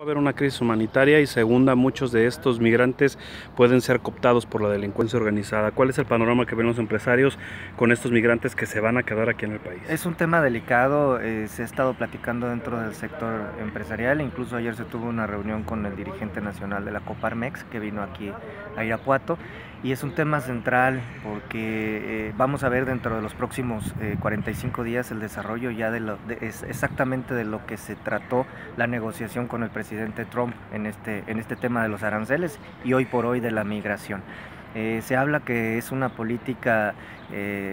Va a haber una crisis humanitaria y segunda, muchos de estos migrantes pueden ser cooptados por la delincuencia organizada. ¿Cuál es el panorama que ven los empresarios con estos migrantes que se van a quedar aquí en el país? Es un tema delicado, eh, se ha estado platicando dentro del sector empresarial, incluso ayer se tuvo una reunión con el dirigente nacional de la Coparmex que vino aquí a Irapuato y es un tema central porque eh, vamos a ver dentro de los próximos 45 eh, días el desarrollo ya de, lo, de es exactamente de lo que se trató la negociación con el presidente Trump en este, en este tema de los aranceles y hoy por hoy de la migración. Eh, se habla que es una política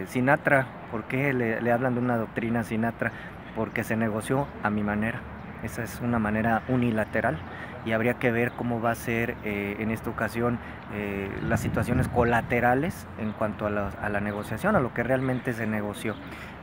Sinatra, ¿por qué le, le hablan de una doctrina Sinatra? Porque se negoció a mi manera, esa es una manera unilateral y habría que ver cómo va a ser eh, en esta ocasión eh, las situaciones colaterales en cuanto a la, negociación, a lo que realmente se negoció.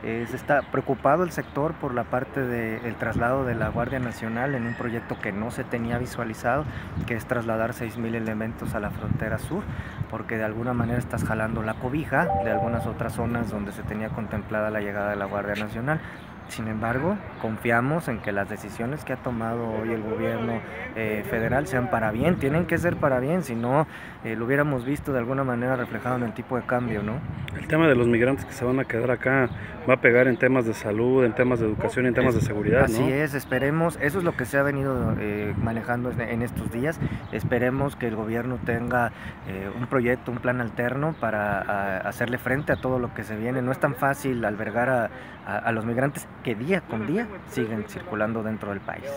Eh, se está preocupado el sector por la parte del traslado de la Guardia Nacional en un proyecto que no se tenía visualizado, que es trasladar 6.000 elementos a la frontera sur, porque de alguna manera estás jalando la cobija de algunas otras zonas donde se tenía contemplada la llegada de la Guardia Nacional. Sin embargo, confiamos en que las decisiones que ha tomado hoy el gobierno eh, federal sean para bien, tienen que ser para bien, si no eh, lo hubiéramos visto de alguna manera reflejado en el tipo de cambio, ¿no? El tema de los migrantes que se van a quedar acá va a pegar en temas de salud, en temas de educación en temas de seguridad, Así es, esperemos, eso es lo que se ha venido eh, manejando en estos días, esperemos que el gobierno tenga un proyecto, un plan alterno para hacerle frente a todo lo que se viene. No es tan fácil albergar a los migrantes que día con día siguen circulando dentro del país.